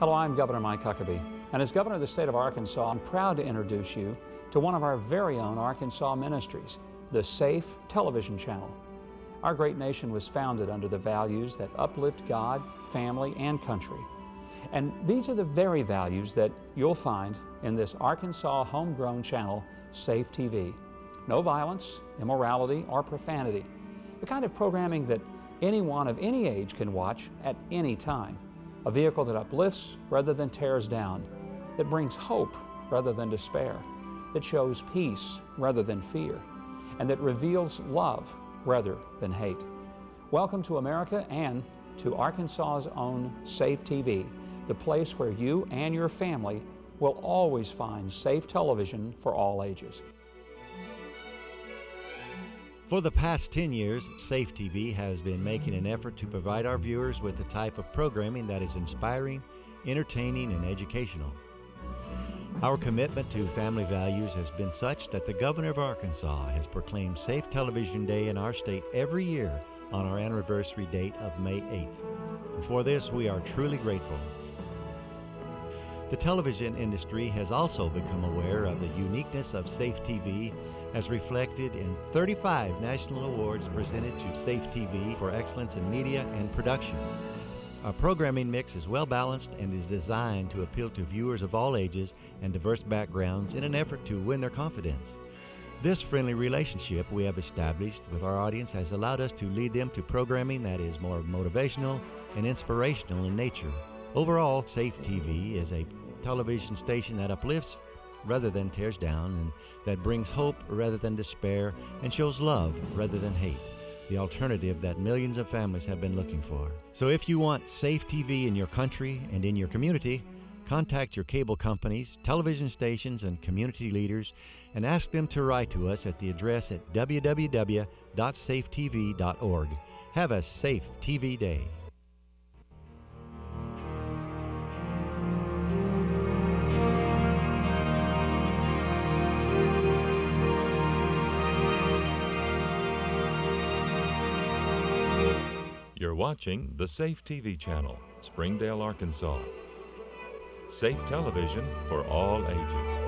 Hello, I'm Governor Mike Huckabee, and as Governor of the state of Arkansas, I'm proud to introduce you to one of our very own Arkansas ministries, the SAFE television channel. Our great nation was founded under the values that uplift God, family, and country. And these are the very values that you'll find in this Arkansas homegrown channel, SAFE TV. No violence, immorality, or profanity. The kind of programming that anyone of any age can watch at any time. A vehicle that uplifts rather than tears down, that brings hope rather than despair, that shows peace rather than fear, and that reveals love rather than hate. Welcome to America and to Arkansas's own Safe TV, the place where you and your family will always find safe television for all ages. For the past 10 years, Safe TV has been making an effort to provide our viewers with the type of programming that is inspiring, entertaining, and educational. Our commitment to family values has been such that the governor of Arkansas has proclaimed Safe Television Day in our state every year on our anniversary date of May 8th. And for this, we are truly grateful. The television industry has also become aware of the uniqueness of Safe TV as reflected in 35 national awards presented to Safe TV for excellence in media and production. Our programming mix is well balanced and is designed to appeal to viewers of all ages and diverse backgrounds in an effort to win their confidence. This friendly relationship we have established with our audience has allowed us to lead them to programming that is more motivational and inspirational in nature. Overall, Safe TV is a television station that uplifts rather than tears down, and that brings hope rather than despair, and shows love rather than hate. The alternative that millions of families have been looking for. So if you want safe TV in your country and in your community, contact your cable companies, television stations, and community leaders and ask them to write to us at the address at www.safetv.org. Have a safe TV day. You're watching the Safe TV channel, Springdale, Arkansas. Safe television for all ages.